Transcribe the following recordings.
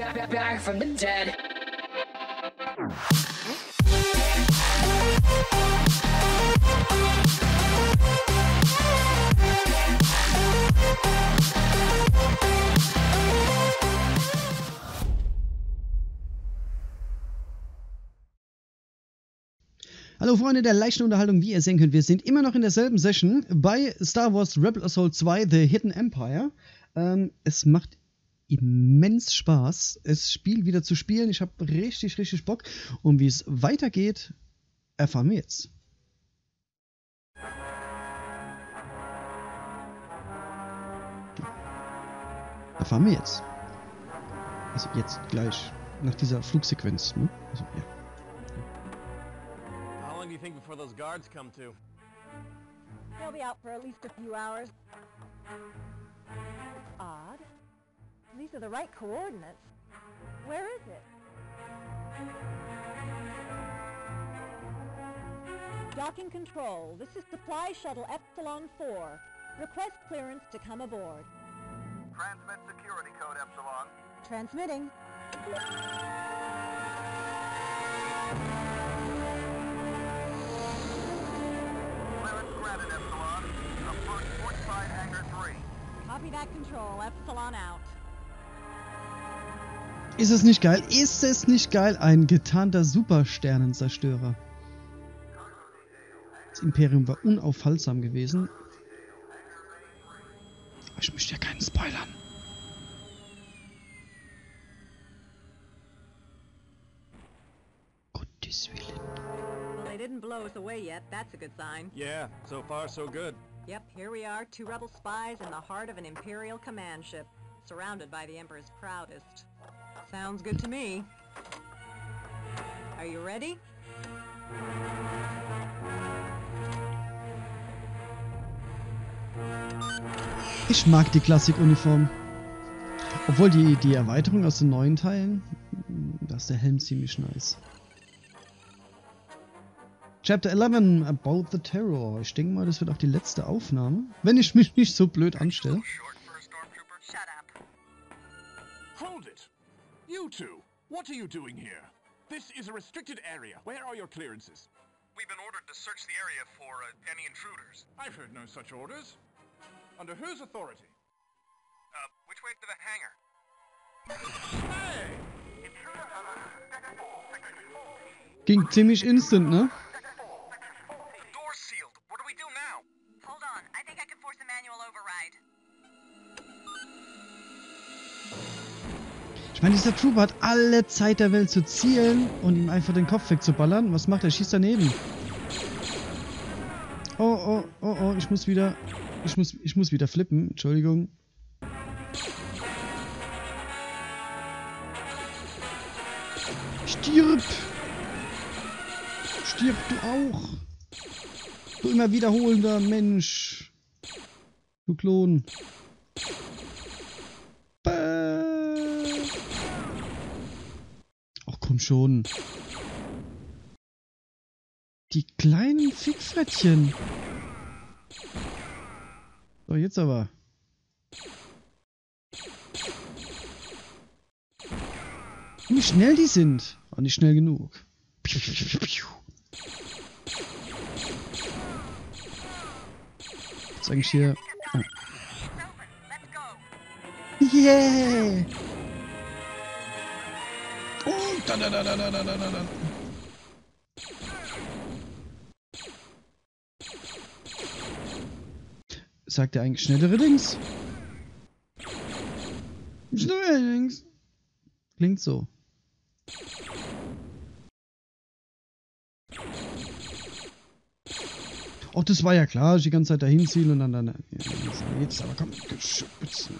back, from the dead. Hallo Freunde der leichten Unterhaltung, wie ihr sehen könnt, wir sind immer noch in derselben Session bei Star Wars Rebel Assault 2 The Hidden Empire. Ähm, es macht immens Spaß, es Spiel wieder zu spielen. Ich habe richtig, richtig Bock. Und wie es weitergeht, erfahren wir jetzt. Erfahren wir jetzt. Also jetzt gleich, nach dieser Flugsequenz. Ne? Also, ja. How long do you think before those guards come to? They'll be out for at least a few hours. Odd. These are the right coordinates. Where is it? Docking control. This is supply shuttle Epsilon 4. Request clearance to come aboard. Transmit security code Epsilon. Transmitting. Clearance granted Epsilon. Approach Portside Hangar 3. Copy that control. Epsilon out. Ist es nicht geil? Ist es nicht geil? Ein getarnter Supersternenzerstörer. Das Imperium war unaufhaltsam gewesen. Ich möchte ja keinen spoilern. Gottes Willen. Well, they didn't blow us away yet. That's a good sign. Yeah, so far so good. Yep, here we are, two rebel spies in the heart of an Imperial command ship, surrounded by the Emperor's proudest. Sounds good to me. Are you ready? Ich mag die Klassik-Uniform. Obwohl die, die Erweiterung aus den neuen Teilen, da ist der Helm ziemlich nice. Chapter 11, About the Terror. Ich denke mal, das wird auch die letzte Aufnahme. Wenn ich mich nicht so blöd anstelle. You two, what are you doing here? This is a restricted area. Where are your clearances? We've been ordered to search the area for uh, any intruders. I've heard no such orders. Under whose authority? Uh, which way to the hangar? Hey! Intruder alert. Deck 4, Section 4T. Ging ziemlich instant, ne? Dieser Trooper hat alle Zeit der Welt zu zielen und ihm einfach den Kopf wegzuballern. Was macht er? Schießt daneben. Oh, oh, oh, oh, ich muss wieder. Ich muss, ich muss wieder flippen. Entschuldigung. Stirb! Stirb du auch! Du immer wiederholender Mensch! Du Klon! schon. Die kleinen Fixertchen. So, jetzt aber. Und wie schnell die sind. Und nicht schnell genug. Jetzt eigentlich hier... Ah. Yeah! Da, da, da, da, da, da, da, da. Sagt er eigentlich schnellere Dings? Schnellere Dings. Klingt so. Och, das war ja klar, ich die ganze Zeit dahin ziehen und dann, dann, ja, jetzt aber komm, Geschütze.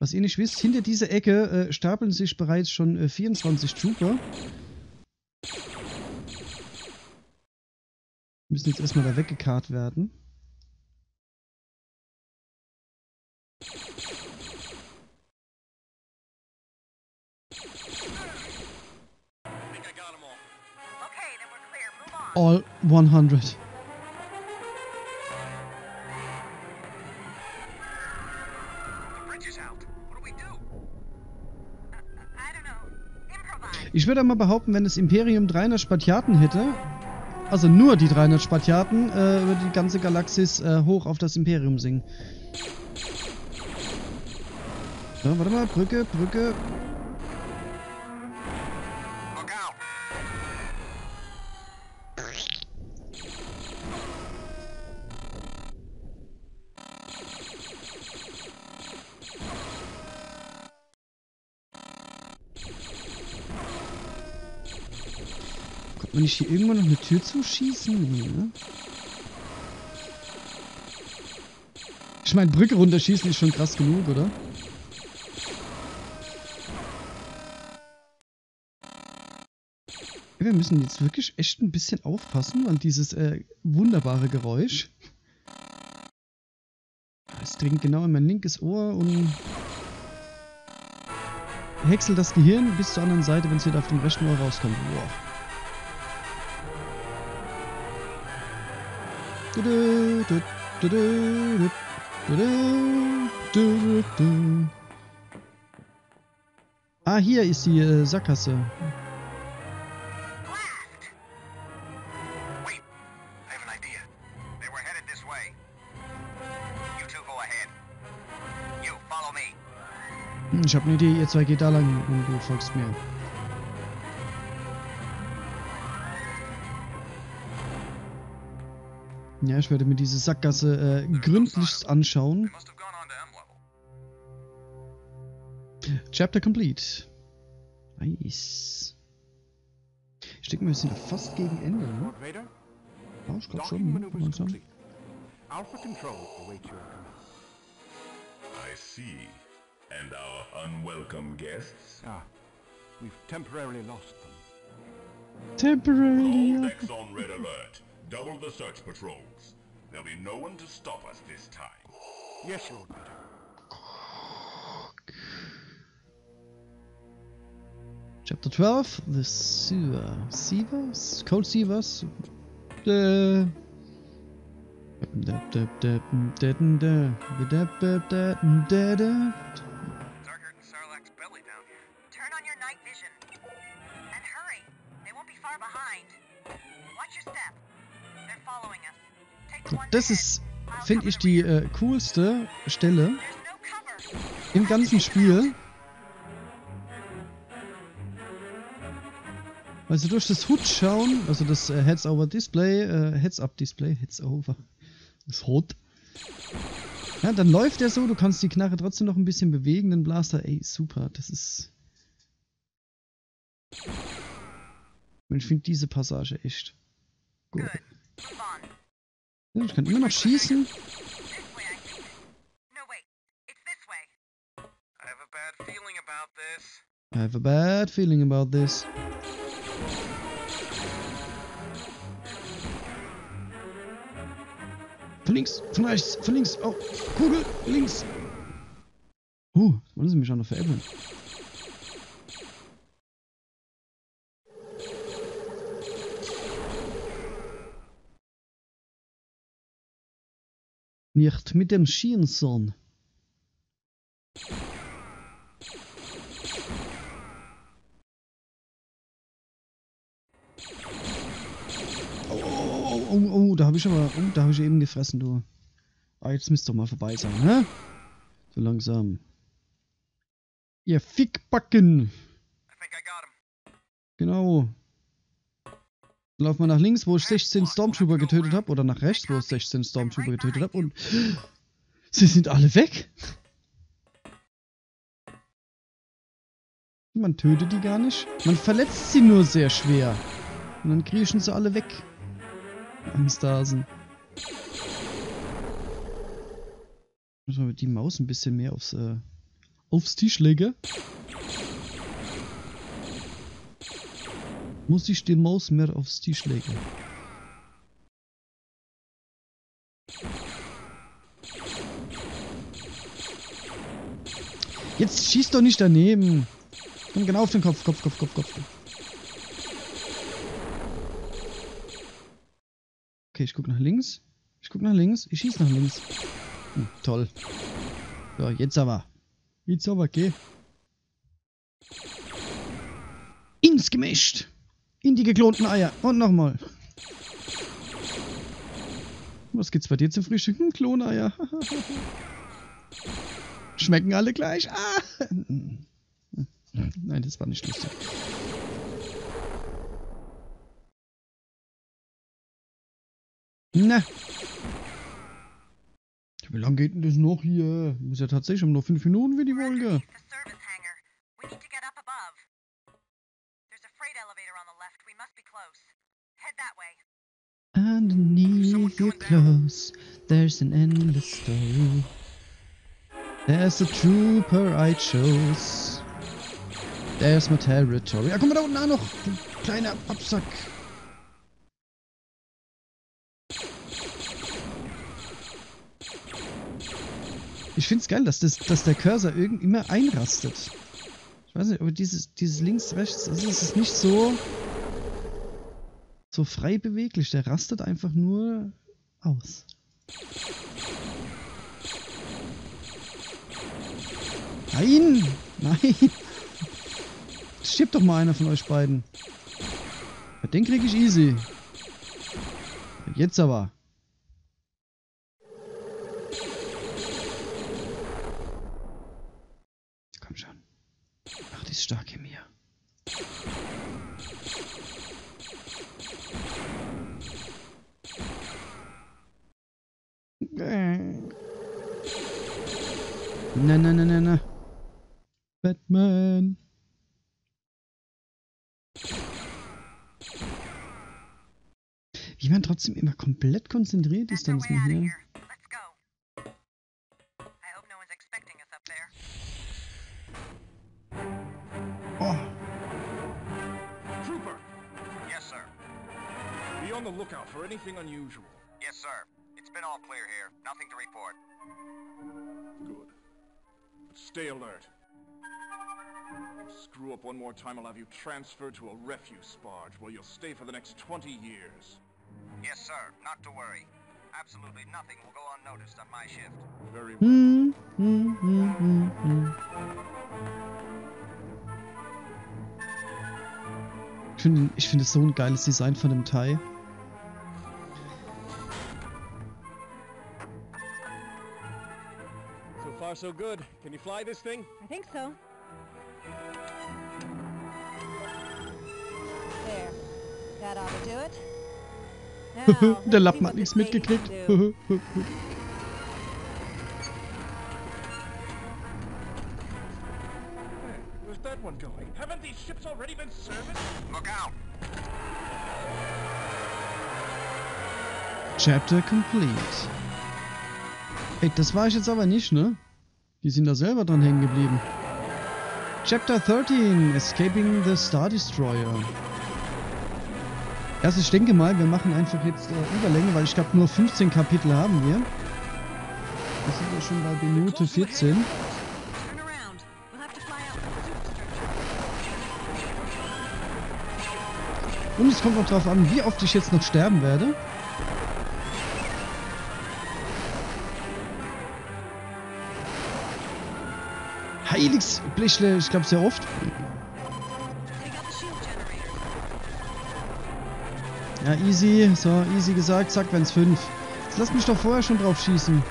Was ihr nicht wisst, hinter dieser Ecke äh, stapeln sich bereits schon äh, 24 Trooper. Müssen jetzt erstmal da weggekarrt werden. All 100. Ich würde mal behaupten, wenn das Imperium 300 Spatiaten hätte, also nur die 300 Spatiaten, äh, würde die ganze Galaxis äh, hoch auf das Imperium singen. So, warte mal, Brücke, Brücke, Man nicht hier irgendwo noch eine Tür zuschießen? Nee, ne? Ich meine, Brücke runterschießen ist schon krass genug, oder? Wir müssen jetzt wirklich echt ein bisschen aufpassen an dieses äh, wunderbare Geräusch. Es dringt genau in mein linkes Ohr und häckselt das Gehirn bis zur anderen Seite, wenn es wieder auf dem rechten Ohr rauskommt. Wow. Ah, hier ist die äh, Sackgasse. Hm, Ich habe eine Idee, ihr zwei geht da lang und du folgst mir. Ja, ich werde mir diese Sackgasse äh, gründlichst anschauen. Chapter complete. Nice. Ich denke mal, wir sind fast gegen Ende, ne? Ja, ich glaube schon, ne? langsam. Alpha Control await your command. I see. And our unwelcome guests? Ah, we've temporarily lost them. Temporary. All decks on red alert. Double the search patrols. There'll be no one to stop us this time. Yes, Lord Vader. Chapter 12, The Sewer. Sievers? Cold Sievers? Äh. Das ist, finde ich, die äh, coolste Stelle im ganzen Spiel. Also durch das HUD schauen, also das äh, Heads-Over-Display, äh, Heads-Up-Display, Heads-Over, das HUD. Ja, dann läuft der so, du kannst die Knarre trotzdem noch ein bisschen bewegen, den Blaster, ey, super, das ist... Ich finde diese Passage echt gut. Good. Ja, ich kann immer noch schießen. I have a bad feeling about this. I have a bad feeling about this. Von links, von rechts, von links. Oh, Kugel, links. Uh, wollen sie mich auch noch veräppeln? Nicht mit dem Schiensohn. Oh, oh, oh, oh, da habe ich aber, oh, da habe ich eben gefressen, du. Ah, jetzt müsst doch mal vorbei sein, hä? So langsam. Ihr Fickbacken. I I got Lauf mal nach links, wo ich 16 Stormtrooper getötet habe, oder nach rechts, wo ich 16 Stormtrooper getötet habe und sie sind alle weg. Man tötet die gar nicht. Man verletzt sie nur sehr schwer. Und dann kriechen sie alle weg. Angsthasen. Muss man die Maus ein bisschen mehr aufs, äh, aufs Tisch legen. Muss ich die Maus mehr aufs Tisch legen. Jetzt schieß doch nicht daneben. Komm genau auf den Kopf, Kopf, Kopf, Kopf, Kopf. Okay, ich guck nach links. Ich guck nach links. Ich schieß nach links. Hm, toll. So, jetzt aber. Jetzt aber, geh. In uns gemischt. In die geklonten Eier. Und nochmal. Was gibt's bei dir zum Frühstück? Hm, Kloneier. Schmecken alle gleich. Ah. Nein, das war nicht lustig. Na. Wie lange geht denn das noch hier? Muss ja tatsächlich um noch fünf Minuten für die Folge. The service hangar. We need to get up above. There's a freight elevator on the left. We must be close. Head that way. Underneath your clothes, there's an endless story. There's a trooper I chose. There's my territory. Ja, guck mal da unten auch noch. Du kleiner Absack. Ich find's geil, dass, das, dass der Cursor irgend immer einrastet. Ich weiß nicht, aber dieses, dieses links, rechts, also es ist nicht so so frei beweglich. Der rastet einfach nur aus. Nein! Nein! Stirbt doch mal einer von euch beiden. Den krieg ich easy. Jetzt aber. Komm schon. Ach, die ist stark in mir. Na, na, na, na, na. Batman. Wie man trotzdem immer komplett konzentriert ist, dann ist man hier. here. Let's go. I hope no one's expecting us up there. Oh, Trooper, Yes, sir. be on the lookout for anything unusual. Yes, sir. It's been all clear here. Nothing to report. Good. But stay alert. Screw up one more time, I'll have you transferred to a refuse barge where you'll stay for the next 20 years. Yes, sir. Not to worry. Absolutely nothing will go unnoticed on my shift. Very well. hm, hm, hm, hm, hm. Ich finde ich find es so ein geiles Design von dem Teil. Far, so good. Can you fly this thing? I think so. There. That ought to do it. Now, Der Lappen hat nichts mitgekriegt. where's that one going? Haven't these ships already been serviced? Look out! Chapter complete. Ey, das war ich jetzt aber nicht, ne? Die sind da selber dran hängen geblieben. Chapter 13, Escaping the Star Destroyer. Also ich denke mal, wir machen einfach jetzt äh, Überlänge, weil ich glaube nur 15 Kapitel haben wir. Wir sind ja schon bei Minute 14. Turn around. We'll have to fly out from the superstructure. Und es kommt noch drauf an, wie oft ich jetzt noch sterben werde. Heiligs Blechle, ich glaube sehr oft. Ja, easy. So, easy gesagt. Zack, wenn's fünf. Jetzt lass mich doch vorher schon drauf schießen.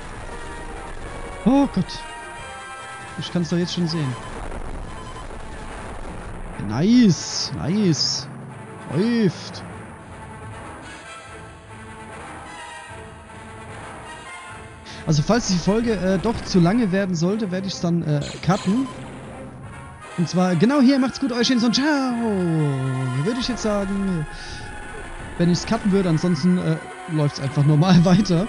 Oh Gott. Ich kann's doch jetzt schon sehen. Nice. Nice. Läuft. Also falls die Folge äh, doch zu lange werden sollte, werde ich es dann äh, cutten. Und zwar genau hier. Macht's gut, euch und ciao. Würde ich jetzt sagen wenn ich es cutten würde. Ansonsten äh, läuft es einfach normal weiter.